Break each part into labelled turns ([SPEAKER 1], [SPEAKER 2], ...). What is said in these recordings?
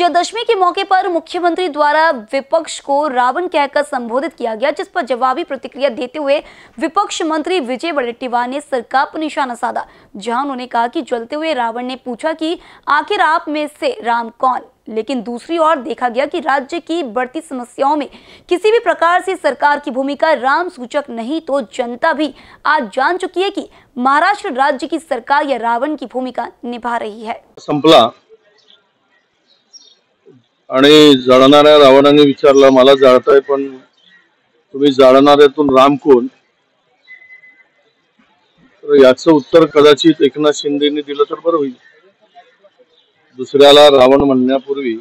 [SPEAKER 1] विजयदशमी के मौके पर मुख्यमंत्री द्वारा विपक्ष को रावण कहकर संबोधित किया गया, जिस पर जवाबी प्रतिक्रिया देते हुए विपक्ष मंत्री विजय वडेट्टीवार ने सरकार पर निशाना साधा, जहाँ उन्होंने कहा कि जलते हुए रावण ने पूछा कि आखिर आप में से राम कौन? लेकिन दूसरी ओर देखा गया कि राज्य की बढ़ती समस्याओं में किसी भी प्रकार से सरकार की भूमिका राम सूचक नहीं तो जनता भी आज जान चुकी है कि महाराष्ट्र राज्य की सरकार या रावण की भूमिका निभा रही है।
[SPEAKER 2] संपला आणि जळणाऱ्या रावणाने विचारलं मला जाळताय पण तुम्ही जाळणाऱ्यातून राम कोण? तर याचं उत्तर कदाचित एकनाथ शिंदेनी दिलं तर बरं होईल. दुसऱ्याला रावण म्हणण्यापूर्वी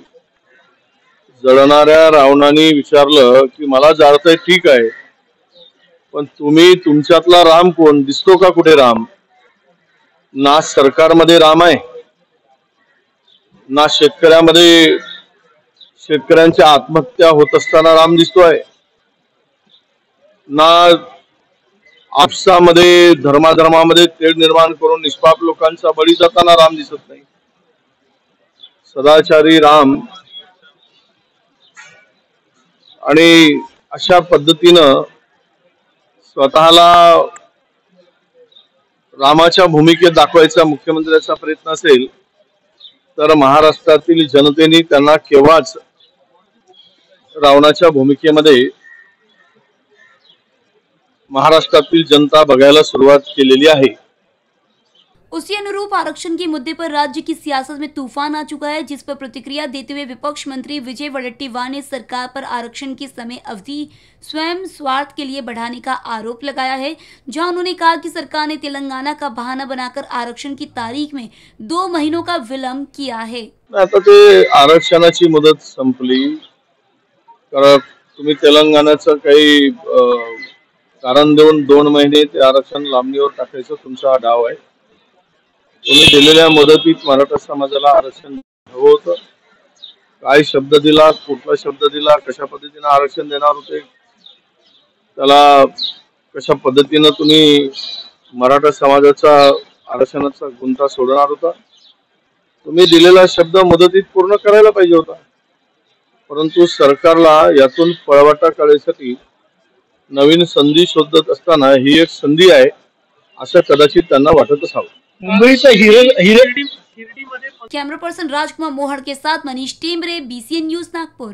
[SPEAKER 2] जळणाऱ्या रावणाने विचारलं की मला जाळताय ठीक आहे पण तुम्ही तुमच्यातला राम कोण? दिसतो का कुठे राम? ना सरकारमध्ये राम आहे ना शेतकऱ्यामध्ये शेतकऱ्यांच्या आत्महत्या होत असताना राम दिसतोय. ना आपसामध्ये धर्माधर्मामध्ये तेढ निर्माण करून निष्पाप लोकांचा बळी जाताना राम दिसत नाही. सदाचारी राम आणि अशा पद्धतीनं स्वतःला रामाच्या भूमिकेत दाखवायचा मुख्यमंत्र्याचा प्रयत्न असेल तर महाराष्ट्रातील जनतेने त्यांना केव्हाच रावणाच्या भूमिकेमध्ये महाराष्ट्रातील जनता बघायला सुरुवात केलेली आहे.
[SPEAKER 1] उसी अनुरूप आरक्षण के मुद्दे पर राज्य की सियासत में तूफ़ान आ चुका है जिस पर प्रतिक्रिया देते हुए विपक्ष मंत्री विजय वडेट्टीवार ने सरकार पर आरक्षण की समय अवधि स्वयं स्वार्थ के लिए बढ़ाने का आरोप लगाया है जहाँ उन्होंने कहा कि सरकार ने तेलंगाना का बहाना बनाकर आरक्षण की तारीख में दो महीनों का विलंब किया है।
[SPEAKER 2] आता ते आरक्षणाची मुदत संपली. कारण तुम्ही तेलंगणाचं काही कारण देऊन दोन महिने ते आरक्षण लांबणीवर टाकायचं तुमचा हा डाव आहे. तुम्ही दिलेल्या मदतीत मराठा समाजाला आरक्षण हवं होतं. काय शब्द दिला कुठला शब्द दिला कशा पद्धतीनं आरक्षण देणार होते त्याला कशा पद्धतीनं तुम्ही मराठा समाजाचा आरक्षणाचा गुंता सोडणार होता. तुम्ही दिलेला शब्द मदतीत पूर्ण करायला पाहिजे होता. परंतु सरकारला यातून पळवाटा काढण्यासाठी नवीन संधी शोधत असताना ही एक संधी आहे असं कदाचित त्यांना वाटत असावं.
[SPEAKER 3] मुंबईचा हिरे हिरे
[SPEAKER 1] कैमरा पर्सन राजकुमार मोहड़ के साथ मनीष टेमरे बीसीएन न्यूज नागपुर.